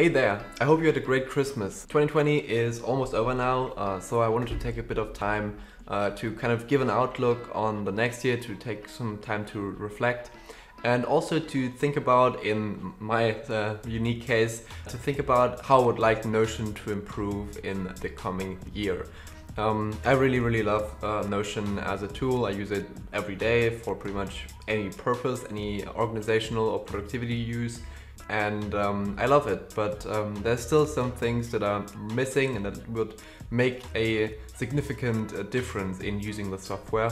Hey there, I hope you had a great Christmas. 2020 is almost over now, uh, so I wanted to take a bit of time uh, to kind of give an outlook on the next year, to take some time to reflect, and also to think about, in my uh, unique case, to think about how I would like Notion to improve in the coming year. Um, I really, really love uh, Notion as a tool. I use it every day for pretty much any purpose, any organizational or productivity use and um, I love it. But um, there's still some things that are missing and that would make a significant uh, difference in using the software.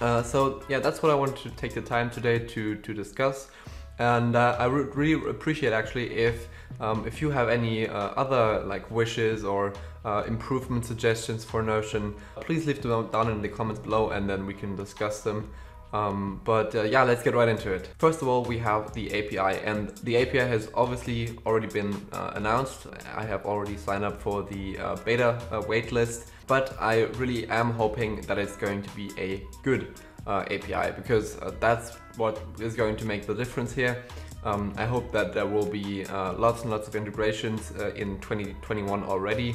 Uh, so yeah, that's what I wanted to take the time today to to discuss. And uh, I would really appreciate actually if um, if you have any uh, other like wishes or uh, improvement suggestions for Notion, please leave them down in the comments below and then we can discuss them. Um, but uh, yeah, let's get right into it. First of all, we have the API and the API has obviously already been uh, announced. I have already signed up for the uh, beta uh, waitlist, but I really am hoping that it's going to be a good uh, API because uh, that's what is going to make the difference here. Um, I hope that there will be lots and lots of integrations in 2021 already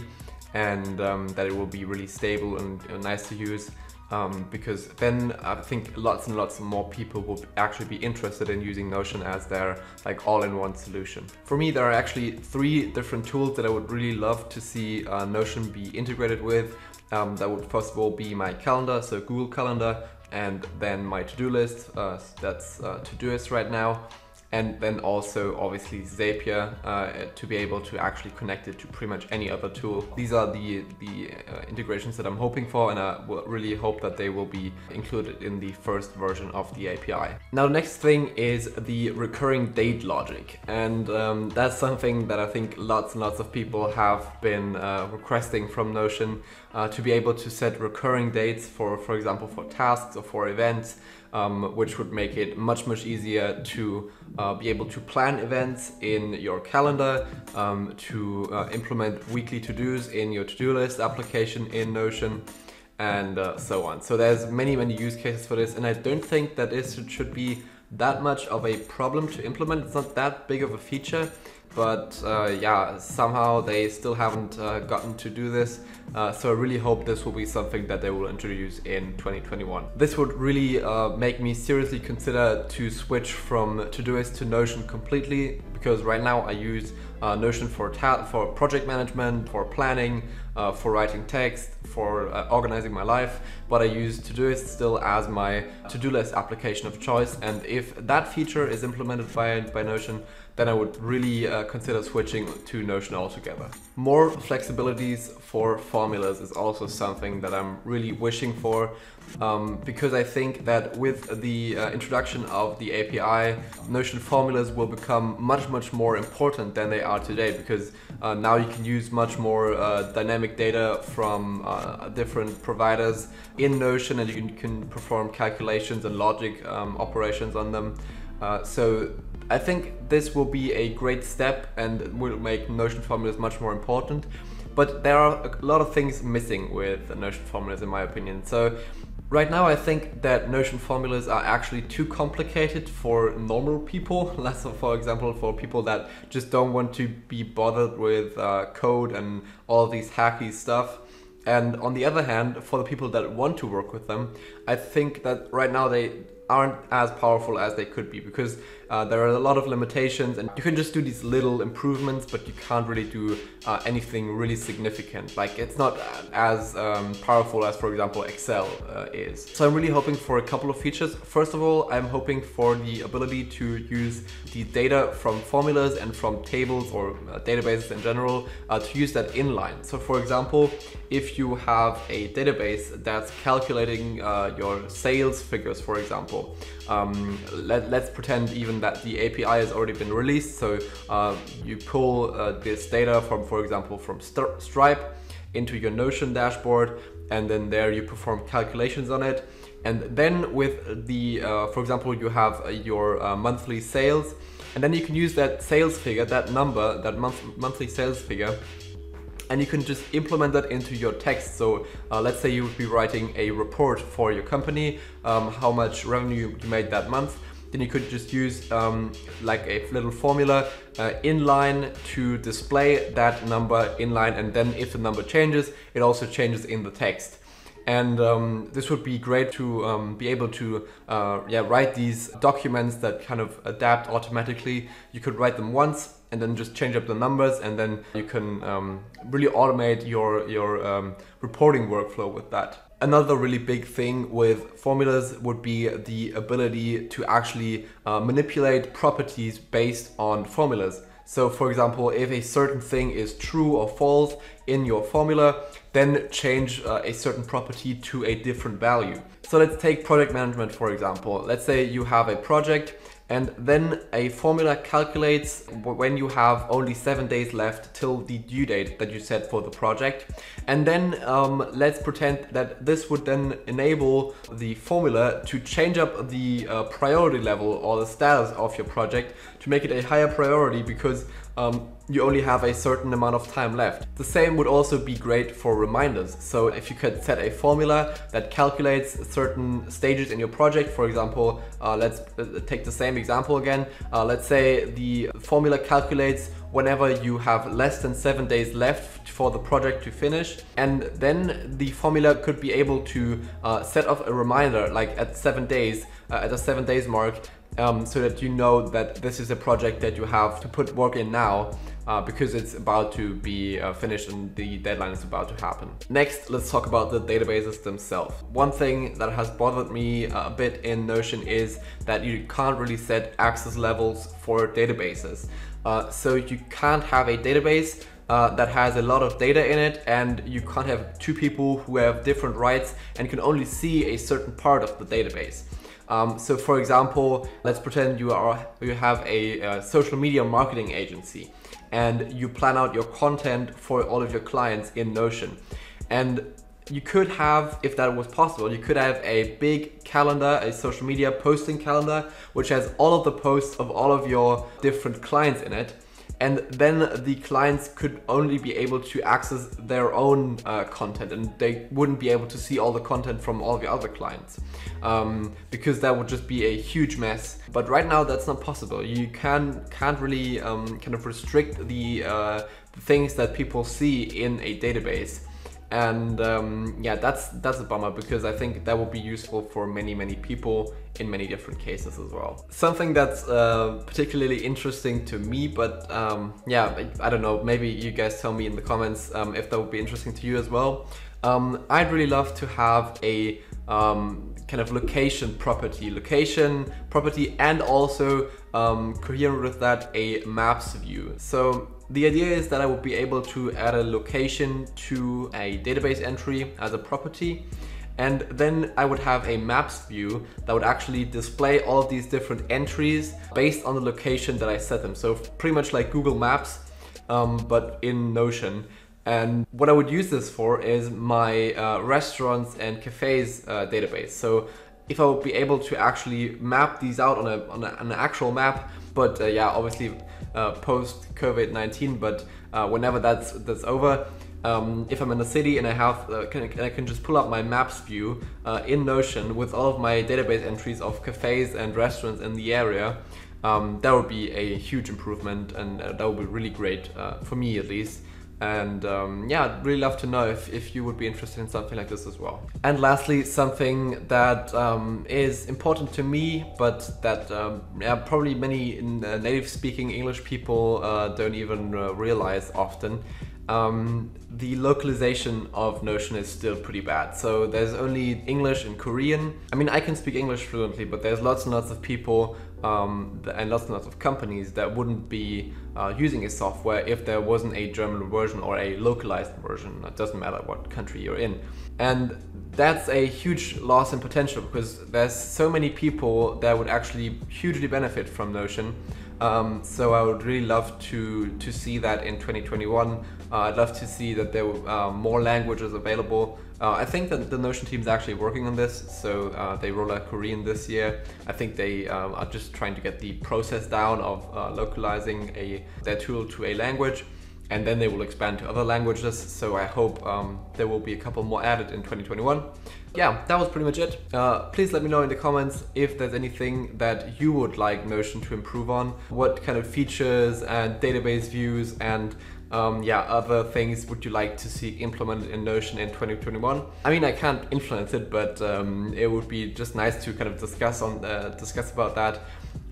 and um, that it will be really stable and nice to use um, because then I think lots and lots more people will actually be interested in using Notion as their like all-in-one solution. For me, there are actually three different tools that I would really love to see uh, Notion be integrated with. Um, that would first of all be my calendar, so Google Calendar, and then my to-do list, uh, that's uh, Todoist right now and then also obviously Zapier uh, to be able to actually connect it to pretty much any other tool. These are the, the uh, integrations that I'm hoping for and I really hope that they will be included in the first version of the API. Now the next thing is the recurring date logic and um, that's something that I think lots and lots of people have been uh, requesting from Notion uh, to be able to set recurring dates for, for example, for tasks or for events um, which would make it much, much easier to uh, be able to plan events in your calendar, um, to uh, implement weekly to-dos in your to-do list application in Notion, and uh, so on. So there's many, many use cases for this, and I don't think that this should be that much of a problem to implement. It's not that big of a feature but uh, yeah, somehow they still haven't uh, gotten to do this. Uh, so I really hope this will be something that they will introduce in 2021. This would really uh, make me seriously consider to switch from Todoist to Notion completely because right now I use uh, Notion for for project management, for planning, uh, for writing text, for organizing my life, but I use Todoist still as my to-do list application of choice. And if that feature is implemented by, by Notion, then I would really consider switching to Notion altogether. More flexibilities for formulas is also something that I'm really wishing for um, because I think that with the uh, introduction of the API, Notion formulas will become much, much more important than they are today because uh, now you can use much more uh, dynamic data from uh, different providers in Notion and you can, perform calculations and logic um, operations on them. Uh, so I think this will be a great step and will make Notion formulas much more important. But there are a lot of things missing with Notion formulas in my opinion. So right now I think that Notion formulas are actually too complicated for normal people. Less for example for people that just don't want to be bothered with uh, code and all these hacky stuff. And on the other hand, for the people that want to work with them, I think that right now they aren't as powerful as they could be because uh, there are a lot of limitations and you can just do these little improvements but you can't really do uh, anything really significant like it's not as um, powerful as for example Excel uh, is. So I'm really hoping for a couple of features. First of all I'm hoping for the ability to use the data from formulas and from tables or uh, databases in general uh, to use that inline. So for example if you have a database that's calculating uh, your sales figures for example um, let, us pretend even that the API has already been released. So uh, you pull uh, this data from, for example, from Stripe into your Notion dashboard, and then there you perform calculations on it. And then with the, uh, for example, you have uh, your uh, monthly sales, and then you can use that sales figure, that number, that month monthly sales figure, and you can just implement that into your text. So uh, let's say you would be writing a report for your company, um, how much revenue you made that month. then you could just use um, like a little formula uh, inline to display that number inline and then if the number changes, it also changes in the text. And um, this would be great to um, be able to uh, yeah, write these documents that kind of adapt automatically. You could write them once and then just change up the numbers and then you can um, really automate your, your um, reporting workflow with that. Another really big thing with formulas would be the ability to actually uh, manipulate properties based on formulas. So for example, if a certain thing is true or false in your formula, then change uh, a certain property to a different value. So let's take project management for example. Let's say you have a project and then a formula calculates when you have only seven days left till the due date that you set for the project. And then um, let's pretend that this would then enable the formula to change up the uh, priority level or the status of your project to make it a higher priority because um, you only have a certain amount of time left. The same would also be great for reminders. So if you could set a formula that calculates certain stages in your project, for example, uh, let's uh, take the same example again. Uh, let's say the formula calculates whenever you have less than seven days left for the project to finish. And then the formula could be able to uh, set off a reminder like at seven days, uh, at a seven days mark, um, so that you know that this is a project that you have to put work in now uh, because it's about to be uh, finished and the deadline is about to happen. Next, let's talk about the databases themselves. One thing that has bothered me a bit in Notion is that you can't really set access levels for databases. Uh, so you can't have a database uh, that has a lot of data in it and you can't have two people who have different rights and can only see a certain part of the database. Um, so for example, let's pretend you are you have a, a, social media marketing agency and you plan out your content for all of your clients in Notion. And you could have, if that was possible, you could have a big calendar, a social media posting calendar, which has all of the posts of all of your different clients in it and then the clients could only be able to access their own uh, content and they wouldn't be able to see all the content from all the other clients. Um, because that would just be a huge mess. But right now that's not possible. You can can't really um, kind of restrict the, uh, the things that people see in a database and um, yeah that's that's a bummer because I think that will be useful for many many people in many different cases as well. Something that's uh, particularly interesting to me but um, yeah I, I, don't know maybe you guys tell me in the comments um, if that would be interesting to you as well. Um, I'd really love to have a um, kind of location property, location property and also um, coherent with that a maps view. So the idea is that I would be able to add a location to a database entry as a property and then I would have a maps view that would actually display all of these different entries based on the location that I set them. So pretty much like Google Maps, um, but in Notion. And what I would use this for is my uh, restaurants and cafes uh, database. So if I would be able to actually map these out on, a, on, a, an actual map, but uh, yeah, obviously uh, post COVID-19, but uh, whenever that's that's over, um, if I'm in a city and I have, uh, can, I can just pull up my maps view uh, in Notion with all of my database entries of cafes and restaurants in the area, um, that would be a huge improvement and uh, that would be really great for me at least. And um, yeah, I'd really love to know if, if you would be interested in something like this as well. And lastly, something that um, is important to me, but that um, yeah, probably many uh, native speaking English people uh, don't even uh, realize often. Um, the localization of Notion is still pretty bad. So there's only English and Korean. I mean, I can speak English fluently, but there's lots and lots of people um, and lots and lots of companies that wouldn't be uh, using a software if there wasn't a German version or a localized version. It doesn't matter what country you're in. And that's a huge loss in potential because there's so many people that would actually hugely benefit from Notion. Um, so I would really love to to see that in 2021. Uh, I'd love to see that there are uh, more languages available. Uh, I think that the Notion team is actually working on this. So uh, they roll out Korean this year. I think they um, are just trying to get the process down of uh, localizing a their tool to a language and then they will expand to other languages. So I hope um, there will be a couple more added in 2021. Yeah, that was pretty much it. Uh, please let me know in the comments if there's anything that you would like Notion to improve on. What kind of features and database views and um, yeah, other things would you like to see implemented in Notion in 2021? I mean, I can't influence it, but um, it would be just nice to kind of discuss on uh, discuss about that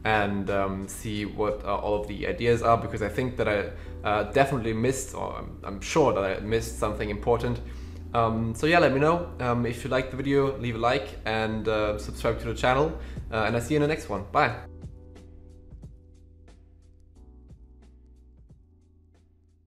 and um, see what uh, all of the ideas are because I think that I uh, definitely missed, or I'm, I'm, sure that I missed something important. Um, so yeah, let me know. Um, if you liked the video, leave a like and uh, subscribe to the channel. Uh, and I'll see you in the next one. Bye.